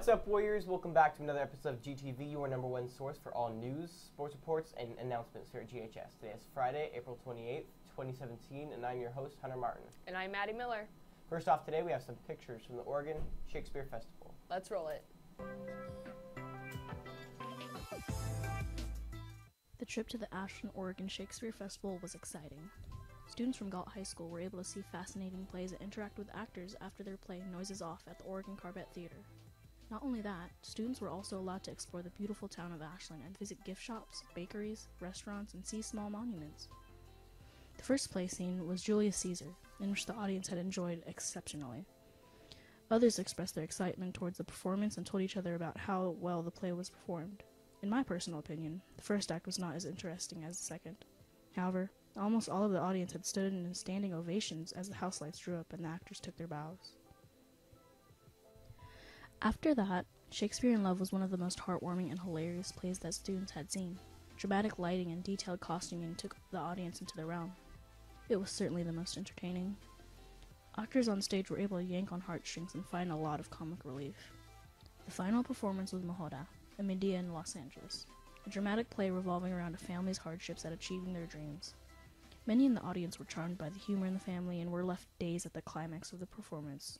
What's up, Warriors? Welcome back to another episode of GTV, your number one source for all news, sports reports, and announcements here at GHS. Today is Friday, April 28th, 2017, and I'm your host, Hunter Martin. And I'm Maddie Miller. First off, today we have some pictures from the Oregon Shakespeare Festival. Let's roll it. The trip to the Ashland, Oregon Shakespeare Festival was exciting. Students from Galt High School were able to see fascinating plays and interact with actors after their play Noises Off at the Oregon Carbet Theater. Not only that, students were also allowed to explore the beautiful town of Ashland and visit gift shops, bakeries, restaurants, and see small monuments. The first play scene was Julius Caesar, in which the audience had enjoyed exceptionally. Others expressed their excitement towards the performance and told each other about how well the play was performed. In my personal opinion, the first act was not as interesting as the second. However, almost all of the audience had stood in standing ovations as the house lights drew up and the actors took their bows. After that, Shakespeare in Love was one of the most heartwarming and hilarious plays that students had seen. Dramatic lighting and detailed costuming took the audience into the realm. It was certainly the most entertaining. Actors on stage were able to yank on heartstrings and find a lot of comic relief. The final performance was Mojada, a Medea in Los Angeles, a dramatic play revolving around a family's hardships at achieving their dreams. Many in the audience were charmed by the humor in the family and were left dazed at the climax of the performance.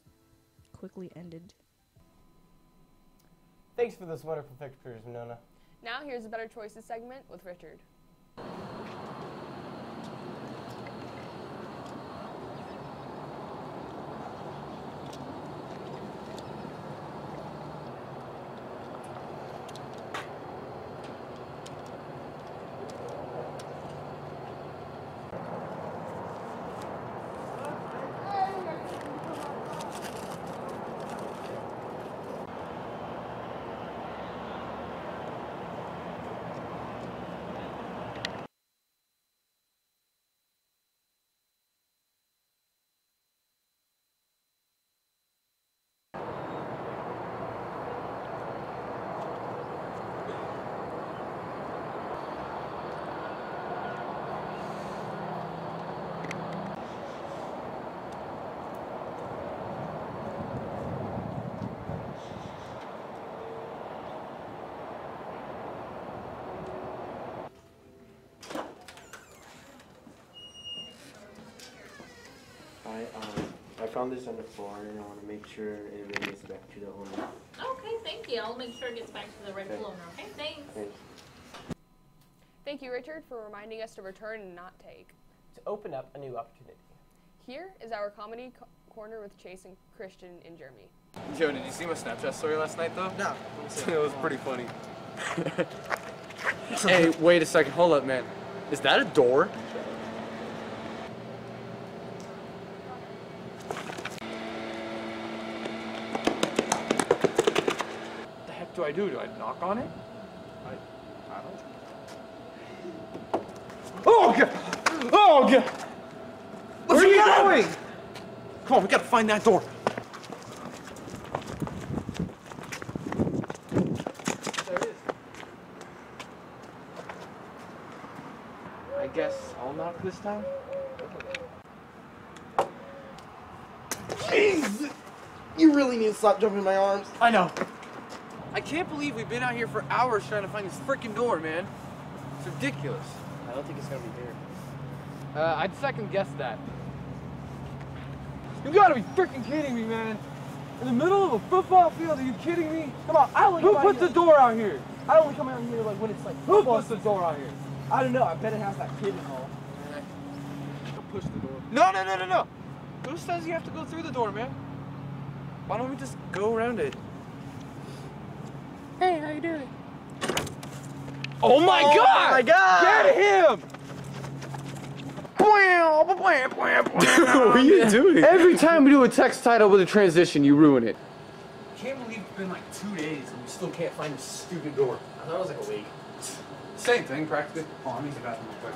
Quickly ended. Thanks for those wonderful pictures, Winona. Now here's a Better Choices segment with Richard. I um I found this on the floor and I want to make sure it gets back to the owner. Okay, thank you. I'll make sure it gets back to the rightful Okay. owner, okay? Thanks. Thanks. Thank you, Richard, for reminding us to return and not take. To open up a new opportunity. Here is our comedy co- corner with Chase and Christian in Germany. Yo, did you see my Snapchat story last night though? No. it was pretty funny. hey, wait a second. Hold up, man. Is that a door? What the heck do I do? Do I knock on it? I, I don't. Oh god! Oh god! Where are you going? Come on, we gotta find that door. There it is. I guess I'll knock this time. Jeez! You really need to stop jumping in my arms. I know. I can't believe we've been out here for hours trying to find this freaking door, man. It's ridiculous. I don't think it's gonna be here. Uh, I'd second guess that. You gotta be freaking kidding me, man. In the middle of a football field, are you kidding me? Come on, I only Who put the door out here? I only come out here like when it's like Who puts the door out here? I don't know. I bet it has that kid involved. Push the door. No, no, no, no, no. Who says you have to go through the door, man? Why don't we just go around it? Hey, how you doing? Oh my oh god! my God! Get him! what are you doing? Every time we do a text title with a transition, you ruin it. Can't believe it's been like two days and we still can't find this stupid door. I thought it was like a week. Same thing, practically. Oh, I'm using the bathroom real quick.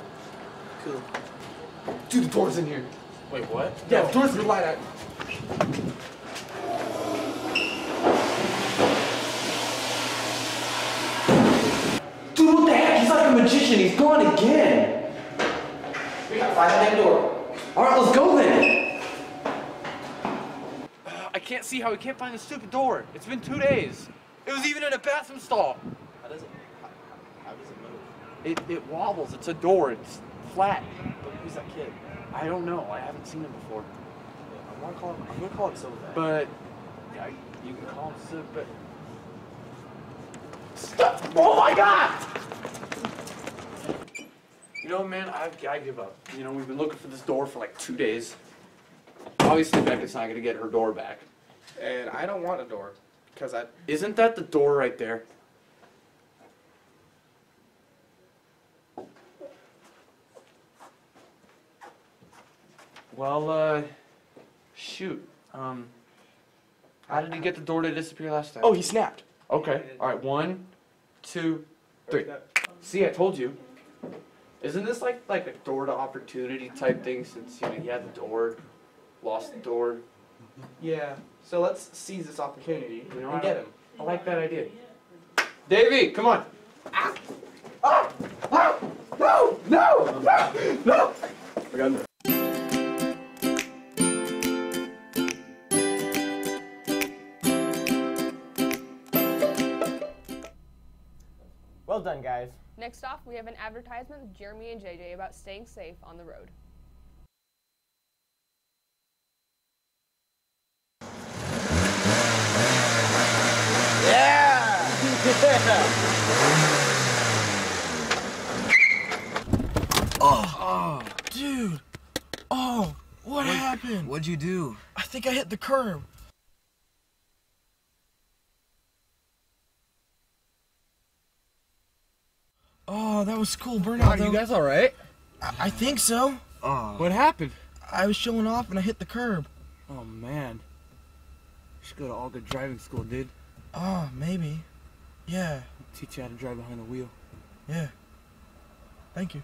Cool. Dude, the door's in here. Wait, what? Yeah, the door's been light out. Dude, what the heck? He's like a magician. He's gone again. We gotta find that damn door. All right, let's go then. I can't see how he can't find the stupid door. It's been two days. It was even in a bathroom stall. How does it? How, how does it move? It, it wobbles. It's a door. It's flat. But who's that kid? I don't know. I haven't seen him before. I want to call him. I'm gonna call him so bad. But yeah, you can call him Sid, but Stop! Oh my God! You know, man, I, I give up. You know, we've been looking for this door for like two days. Obviously, Becca's not gonna get her door back. And I don't want a door, cause I Isn't that the door right there? Well, uh, shoot. Um, how did he get the door to disappear last time? oh he snapped. Okay. All right. One, two, three. See, I told you. Isn't this like like a door to opportunity type thing? Since you know he had the door, lost the door. Yeah. So let's seize this opportunity You know, and get him. I like that idea. Davey, come on. Ah! Ah! Ah! No! No! No! No! I got him. Well done, guys. Next off, we have an advertisement with Jeremy and JJ about staying safe on the road. Yeah! oh, oh dude. Oh, what, happened? What'd you do? I think I hit the curb. Oh, that was cool burnout. Are you guys all right? I, I think so. Oh, What happened? I was showing off and I hit the curb. oh man. You should go to all good driving school, dude. Oh, maybe. Yeah, Teach you how to drive behind the wheel. yeah. Thank you.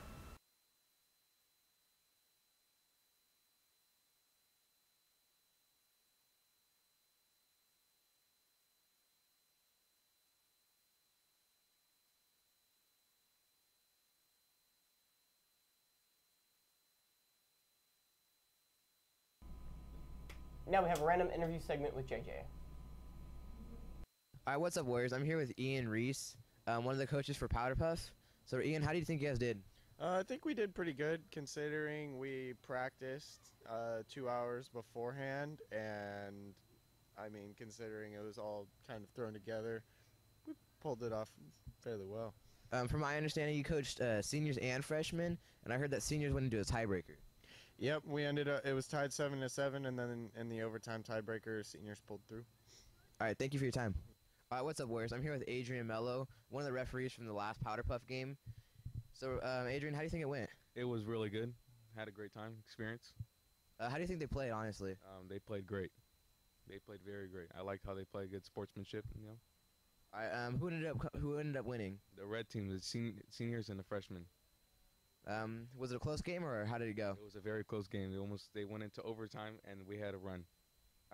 Now we have a random interview segment with JJ. All right, what's up, Warriors? I'm here with Ian Reese, um, one of the coaches for Powder Puff. So, Ian, how do you think you guys did? Uh, I think we did pretty good considering we practiced uh, two hours beforehand, and I mean, considering it was all kind of thrown together, we pulled it off fairly well. Um, from my understanding, you coached uh, seniors and freshmen, and I heard that seniors went into a tiebreaker. Yep, we ended up. It was tied seven to seven, and then in, in the overtime tiebreaker, seniors pulled through. All right, thank you for your time. All right, what's up, Warriors? I'm here with Adrian Mello, one of the referees from the last Powder Puff game. So, um, Adrian, how do you think it went? It was really good. Had a great time experience. Uh, how do you think they played, honestly? Um, they played great. They played very great. I liked how they played good sportsmanship. You know, All right, um, who ended up who ended up winning? the red team, the sen- seniors and the freshmen. Um, was it a close game or how did it go? It was a very close game. They almost they went into overtime and we had a run.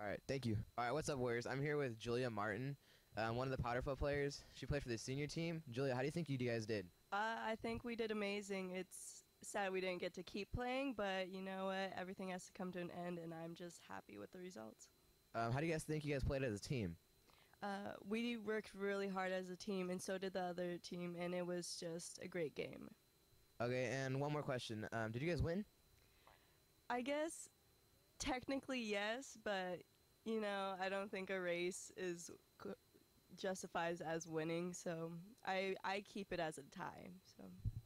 All right, thank you. All right, what's up, Warriors? I'm here with Julia Martin, um, one of the Powder Puff players. She played for the senior team. Julia, how do you think you guys did? Uh, I think we did amazing. It's sad we didn't get to keep playing, but you know what? Everything has to come to an end, and I'm just happy with the results. Um, how do you guys think you guys played as a team? Uh, we worked really hard as a team, and so did the other team, and it was just a great game. Okay, and one more question. Um, did you guys win? I guess technically yes, but you know I don't think a race is c- justifies as winning, so I I keep it as a tie. So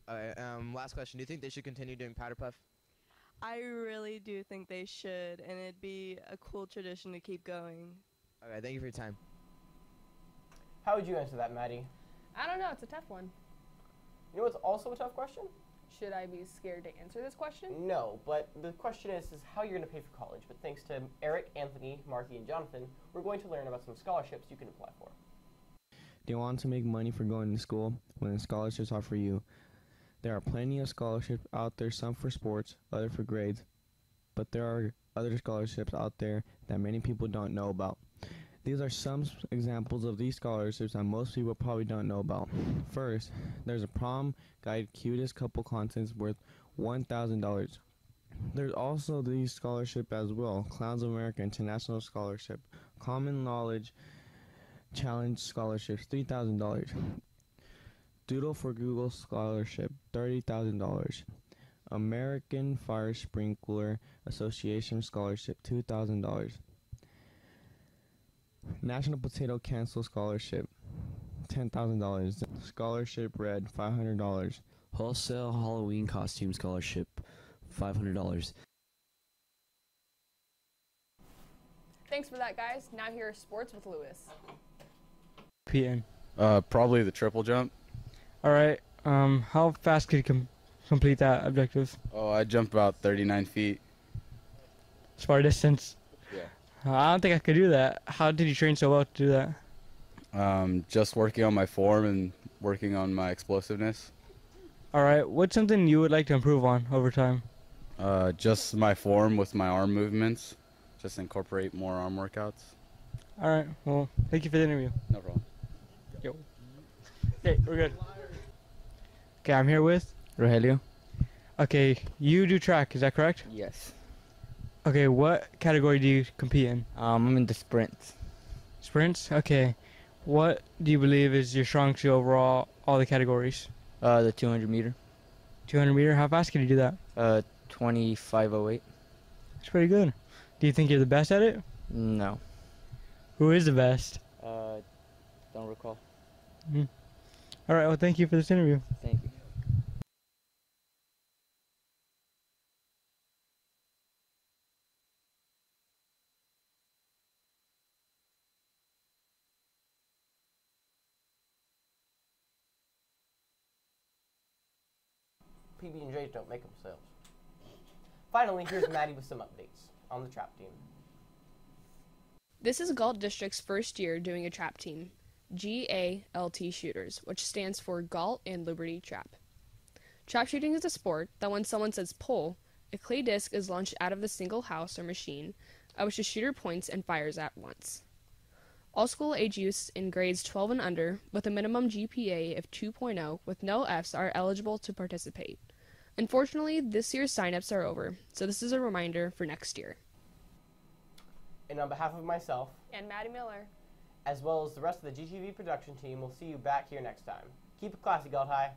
All right, um, last question. Do you think they should continue doing Powder Puff? I really do think they should, and it'd be a cool tradition to keep going. Okay, thank you for your time. How would you answer that, Maddie? I don't know. It's a tough one. You know what's also a tough question? Should I be scared to answer this question? No, but the question is, is how you're going to pay for college. But thanks to Eric, Anthony, Marky, and Jonathan, we're going to learn about some scholarships you can apply for. Do you want to make money for going to school when scholarships are for you? There are plenty of scholarships out there, some for sports, other for grades, but there are other scholarships out there that many people don't know about. These are some examples of these scholarships that most people probably don't know about. First, there's a prom guide cutest couple contest worth $1,000. There's also the scholarship as well, Clowns of America International Scholarship, Common Knowledge Challenge Scholarships, $3,000. Doodle for Google Scholarship, $30,000. American Fire Sprinkler Association Scholarship, $2,000. National Potato Council Scholarship, $10,000. Scholarship Red, $500. Wholesale Halloween Costume Scholarship, $500. Thanks for that, guys. Now here are sports with Lewis. PN. Uh, probably the triple jump. All right. Um, how fast could you com- complete that objective? Oh, I jumped about 39 feet. As far distance. Yeah. I don't think I could do that. How did you train so well to do that? Um, just working on my form and working on my explosiveness. All right. What's something you would like to improve on over time? Uh, just my form with my arm movements. Just incorporate more arm workouts. All right. Well, thank you for the interview. No problem. Yo. Okay, we're good. Okay, I'm here with Rogelio. Okay, you do track, is that correct? Yes. Okay, what category do you compete in? Um, I'm in the sprints. Sprints? Okay. What do you believe is your strongest overall, all the categories? Uh, the 200 meter. 200 meter? How fast can you do that? Uh, 2508. That's pretty good. Do you think you're the best at it? No. Who is the best? Uh, don't recall. Hmm. All right, well, thank you for this interview. Thank you. PB and J's don't make themselves. Finally, here's Maddie with some updates on the trap team. This is Galt District's first year doing a trap team, GALT Shooters, which stands for Galt and Liberty Trap. Trap shooting is a sport that when someone says pull, a clay disc is launched out of the single house or machine at which the shooter points and fires at once. All school age youths in grades 12 and under with a minimum GPA of 2.0 with no Fs are eligible to participate. Unfortunately, this year's signups are over, so this is a reminder for next year. And on behalf of myself, And Maddie Miller. as well as the rest of the GTV production team, we'll see you back here next time. Keep it classy, Galt High.